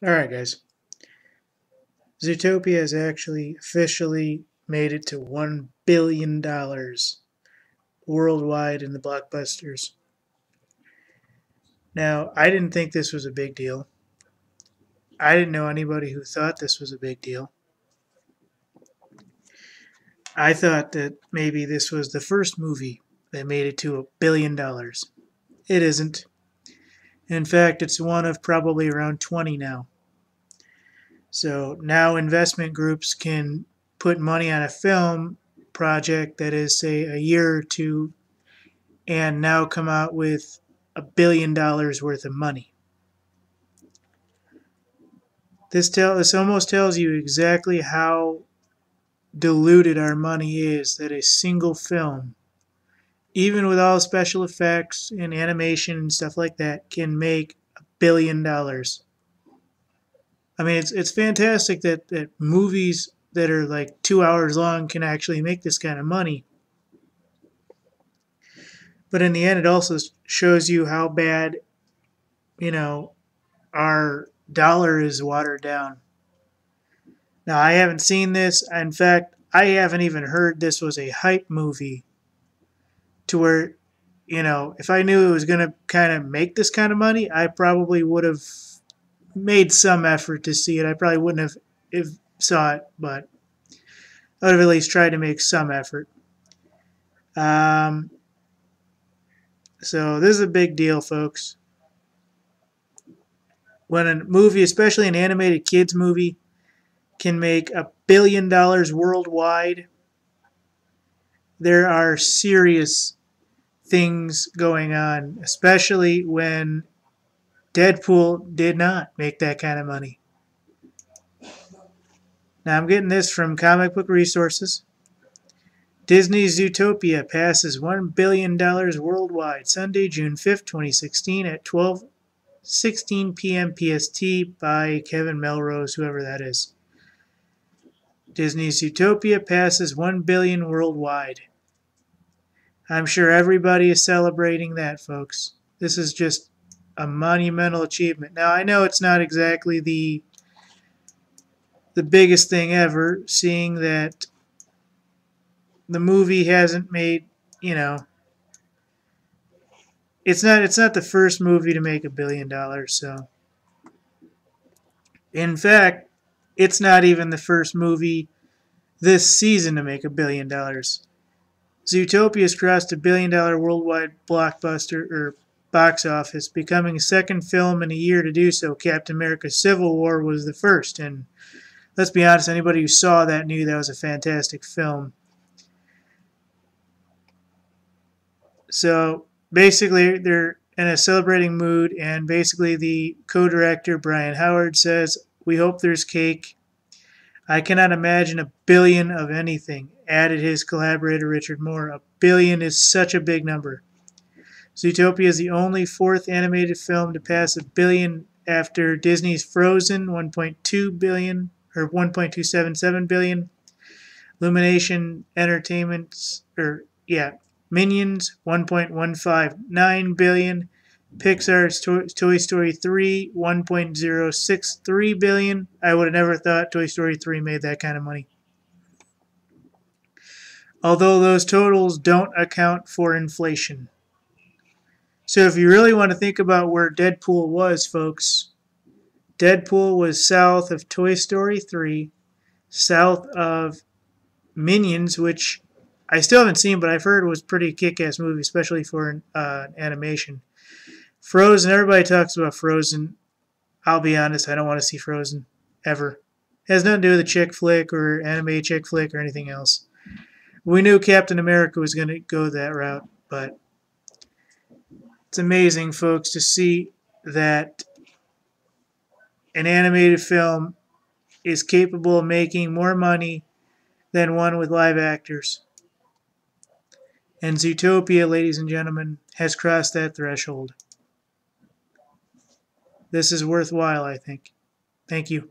Alright guys. Zootopia has actually officially made it to $1 billion worldwide in the blockbusters. Now, I didn't think this was a big deal. I didn't know anybody who thought this was a big deal. I thought that maybe this was the first movie that made it to a billion dollars. It isn't. In fact, it's one of probably around 20 now. So now investment groups can put money on a film project that is, say, a year or two and now come out with a billion dollars worth of money. This, tell, this almost tells you exactly how diluted our money is that a single film even with all special effects and animation and stuff like that, can make a billion dollars. I mean, it's it's fantastic that, that movies that are like two hours long can actually make this kind of money. But in the end, it also shows you how bad, you know, our dollar is watered down. Now, I haven't seen this. In fact, I haven't even heard this was a hype movie to where, you know, if I knew it was going to kind of make this kind of money, I probably would have made some effort to see it. I probably wouldn't have if saw it, but I would have at least tried to make some effort. Um, so this is a big deal, folks. When a movie, especially an animated kids movie, can make a billion dollars worldwide, there are serious things going on, especially when Deadpool did not make that kind of money. Now I'm getting this from Comic Book Resources. Disney's Zootopia passes $1 billion worldwide Sunday, June 5, 2016 at 12:16 p.m. PST by Kevin Melrose, whoever that is. Disney's Zootopia passes 1 billion worldwide. I'm sure everybody is celebrating that, folks. This is just a monumental achievement. Now, I know it's not exactly the the biggest thing ever, seeing that the movie hasn't made, you know, it's not it's not the first movie to make a billion dollars, so in fact, it's not even the first movie this season to make a billion dollars. Zootopia has crossed a billion dollar worldwide blockbuster or box office, becoming the second film in a year to do so. Captain America Civil War was the first, and let's be honest, anybody who saw that knew that was a fantastic film. So basically, they're in a celebrating mood, and basically, the co director Byron Howard says, We hope there's cake. I cannot imagine a billion of anything, added his collaborator Richard Moore. A billion is such a big number. Zootopia is the only fourth animated film to pass a billion after Disney's Frozen 1.2 billion or 1.277 billion. Illumination Entertainment's or yeah, Minions 1.159 billion. Pixar's Toy Story 3, 1.063 billion. I would have never thought Toy Story 3 made that kind of money. Although those totals don't account for inflation. So if you really want to think about where Deadpool was, folks, Deadpool was south of Toy Story 3, south of Minions, which I still haven't seen, but I've heard was pretty kick-ass movie, especially for uh, animation. Frozen, everybody talks about Frozen. I'll be honest, I don't want to see Frozen ever. It has nothing to do with a chick flick or anime chick flick or anything else. We knew Captain America was going to go that route, but it's amazing, folks, to see that an animated film is capable of making more money than one with live actors. And Zootopia, ladies and gentlemen, has crossed that threshold. This is worthwhile, I think. Thank you.